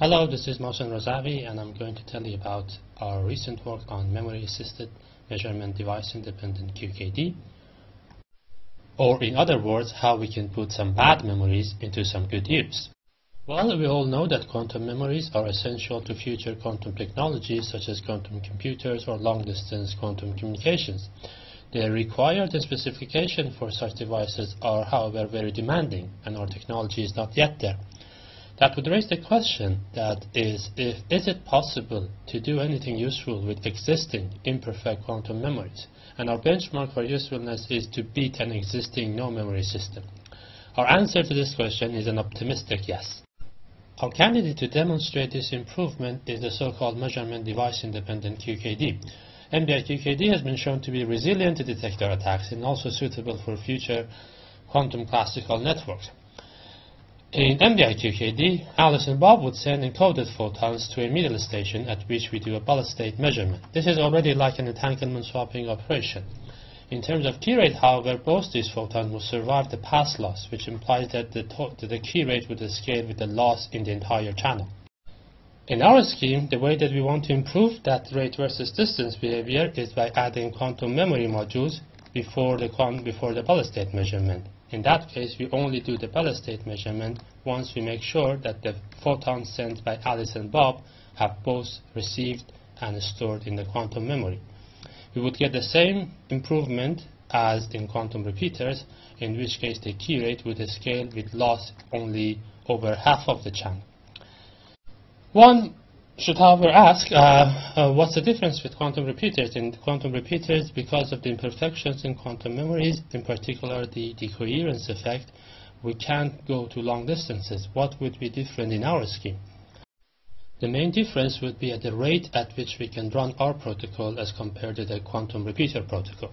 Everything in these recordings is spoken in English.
Hello, this is Mohsen Razavi and I'm going to tell you about our recent work on memory-assisted measurement device-independent QKD or in other words, how we can put some bad memories into some good use. Well, we all know that quantum memories are essential to future quantum technologies such as quantum computers or long-distance quantum communications. The required specification for such devices are, however, very demanding and our technology is not yet there. That would raise the question that is, if, is it possible to do anything useful with existing imperfect quantum memories? And our benchmark for usefulness is to beat an existing no-memory system. Our answer to this question is an optimistic yes. Our candidate to demonstrate this improvement is the so-called measurement device-independent QKD. MDI QKD has been shown to be resilient to detector attacks and also suitable for future quantum classical networks. In MDI-QKD, Alice and Bob would send encoded photons to a middle station at which we do a Bell state measurement. This is already like an entanglement swapping operation. In terms of key rate, however, both these photons will survive the path loss, which implies that the, that the key rate would scale with the loss in the entire channel. In our scheme, the way that we want to improve that rate versus distance behavior is by adding quantum memory modules before the, before the Bell state measurement. In that case, we only do the Bell state measurement once we make sure that the photons sent by Alice and Bob have both received and stored in the quantum memory. We would get the same improvement as in quantum repeaters, in which case the key rate would scale with loss only over half of the channel. One should however ask, uh, uh, what's the difference with quantum repeaters? In quantum repeaters, because of the imperfections in quantum memories, in particular the decoherence effect, we can't go to long distances. What would be different in our scheme? The main difference would be at the rate at which we can run our protocol as compared to the quantum repeater protocol.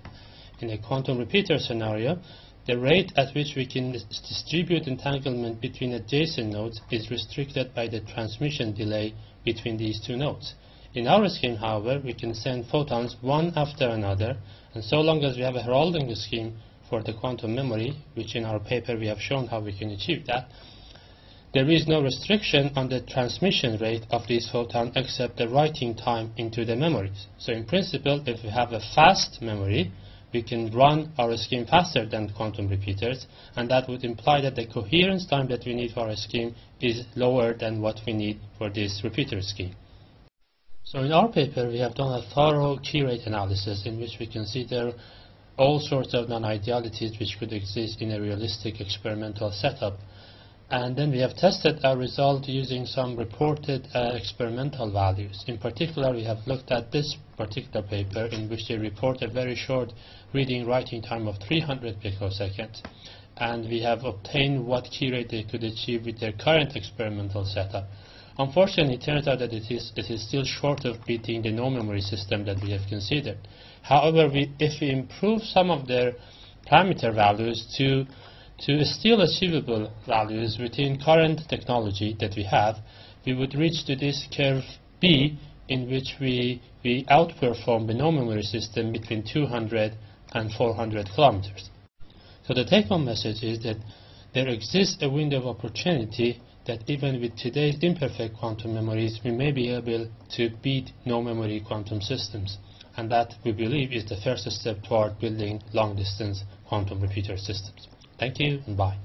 In a quantum repeater scenario, the rate at which we can distribute entanglement between adjacent nodes is restricted by the transmission delay between these two nodes. In our scheme, however, we can send photons one after another, and so long as we have a heralding scheme for the quantum memory, which in our paper we have shown how we can achieve that, there is no restriction on the transmission rate of these photons except the writing time into the memories. So in principle, if we have a fast memory, we can run our scheme faster than quantum repeaters, and that would imply that the coherence time that we need for our scheme is lower than what we need for this repeater scheme. So in our paper, we have done a thorough key rate analysis in which we consider all sorts of non-idealities which could exist in a realistic experimental setup and then we have tested our result using some reported uh, experimental values. In particular, we have looked at this particular paper in which they report a very short reading writing time of 300 picoseconds. And we have obtained what key rate they could achieve with their current experimental setup. Unfortunately, it turns out that it is, it is still short of beating the no-memory system that we have considered. However, we, if we improve some of their parameter values to to still achievable values within current technology that we have, we would reach to this curve B in which we, we outperform the no-memory system between 200 and 400 kilometers. So the take-home message is that there exists a window of opportunity that even with today's imperfect quantum memories, we may be able to beat no-memory quantum systems. And that, we believe, is the first step toward building long-distance quantum repeater systems. Thank you and bye.